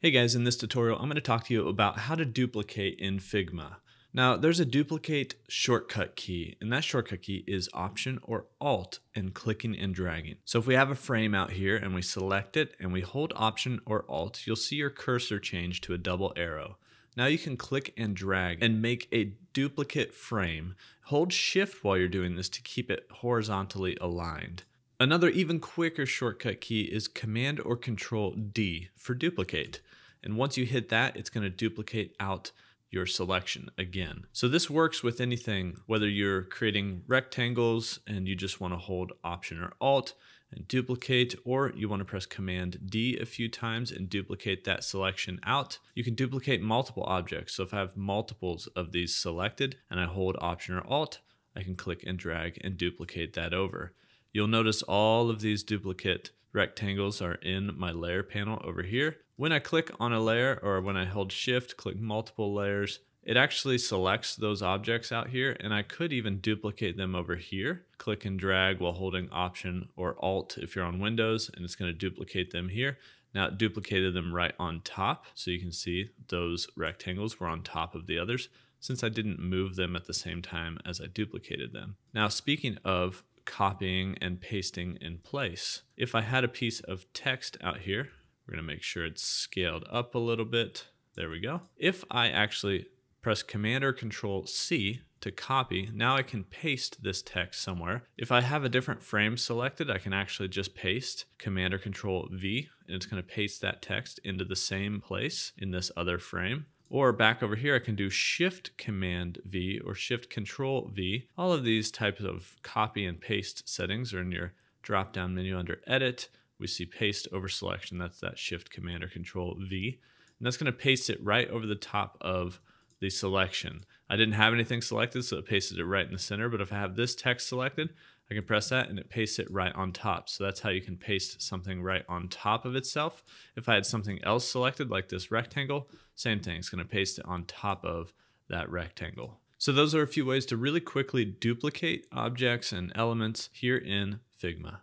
Hey guys, in this tutorial, I'm going to talk to you about how to duplicate in Figma. Now, there's a duplicate shortcut key, and that shortcut key is Option or Alt and clicking and dragging. So if we have a frame out here and we select it and we hold Option or Alt, you'll see your cursor change to a double arrow. Now you can click and drag and make a duplicate frame. Hold Shift while you're doing this to keep it horizontally aligned. Another even quicker shortcut key is Command or Control D for duplicate. And once you hit that, it's going to duplicate out your selection again. So this works with anything, whether you're creating rectangles and you just want to hold Option or Alt and duplicate, or you want to press Command D a few times and duplicate that selection out. You can duplicate multiple objects. So if I have multiples of these selected and I hold Option or Alt, I can click and drag and duplicate that over. You'll notice all of these duplicate rectangles are in my layer panel over here. When I click on a layer or when I hold shift, click multiple layers, it actually selects those objects out here and I could even duplicate them over here. Click and drag while holding option or alt if you're on Windows and it's gonna duplicate them here. Now it duplicated them right on top so you can see those rectangles were on top of the others since I didn't move them at the same time as I duplicated them. Now speaking of copying and pasting in place. If I had a piece of text out here, we're gonna make sure it's scaled up a little bit. There we go. If I actually press Command or Control C to copy, now I can paste this text somewhere. If I have a different frame selected, I can actually just paste Command or Control V, and it's gonna paste that text into the same place in this other frame. Or back over here, I can do Shift Command V or Shift Control V. All of these types of copy and paste settings are in your drop down menu under Edit. We see Paste over Selection. That's that Shift Command or Control V. And that's going to paste it right over the top of the selection. I didn't have anything selected, so it pasted it right in the center. But if I have this text selected, I can press that and it pastes it right on top. So that's how you can paste something right on top of itself. If I had something else selected like this rectangle, same thing, it's gonna paste it on top of that rectangle. So those are a few ways to really quickly duplicate objects and elements here in Figma.